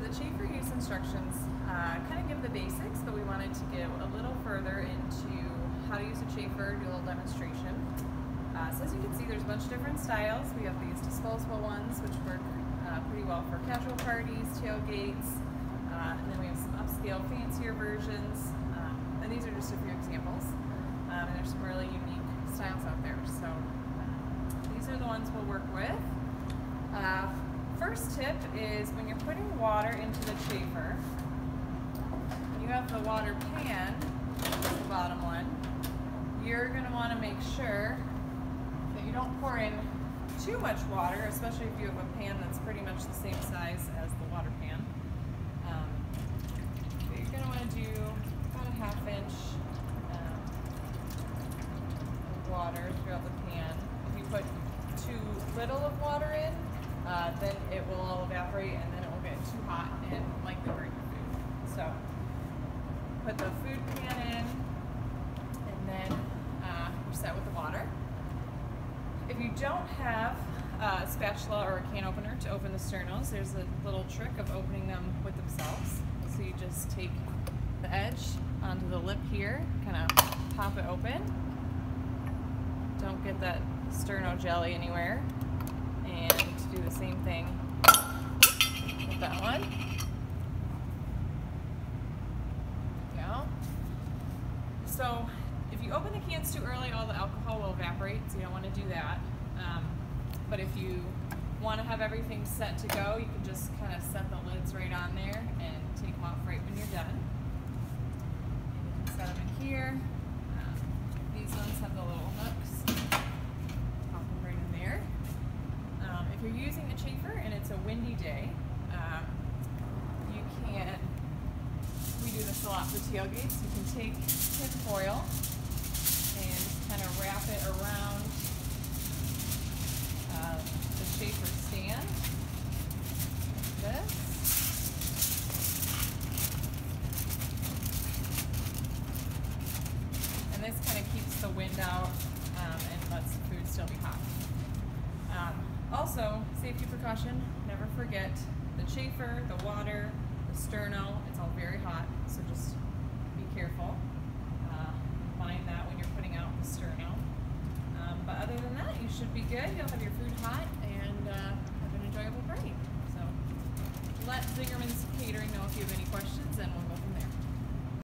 the chafer use instructions uh, kind of give the basics, but we wanted to go a little further into how to use a chafer, do a little demonstration. Uh, so as you can see, there's a bunch of different styles. We have these disposable ones, which work uh, pretty well for casual parties, tailgates, uh, and then we have some upscale, fancier versions. Um, and these are just a few examples. Um, and there's some really unique styles out there. So uh, these are the ones we'll work with. First tip is when you're putting water into the chafer, you have the water pan, the bottom one, you're going to want to make sure that you don't pour in too much water, especially if you have a pan that's pretty much the same size as the water pan. Um, you're going to want to do about a half inch um, of water throughout the pan. If you put too little of water in, uh, then it will all evaporate and then it will get too hot and likely burn your food. So put the food pan in and then uh, you're set with the water. If you don't have a spatula or a can opener to open the sternos, there's a little trick of opening them with themselves. So you just take the edge onto the lip here, kind of pop it open. Don't get that sterno jelly anywhere And do the same thing with that one. So if you open the cans too early, all the alcohol will evaporate, so you don't want to do that. Um, but if you want to have everything set to go, you can just kind of set the lids right on there and take them off right when you're done. can set them in here. Um, these ones have the little hooks. if you're using a chafer and it's a windy day, um, you can, this a lot for tailgates, you can take tin foil and kind of wrap it around uh, the chafer stand, this. And this kind of keeps the wind out um, and lets the food still be hot. Um, also, safety precaution, never forget the chafer, the water, the sterno, it's all very hot, so just be careful. Uh, mind that when you're putting out the sterno. Um, but other than that, you should be good. You'll have your food hot and uh, have an enjoyable party. So let Zingerman's Catering know if you have any questions and we'll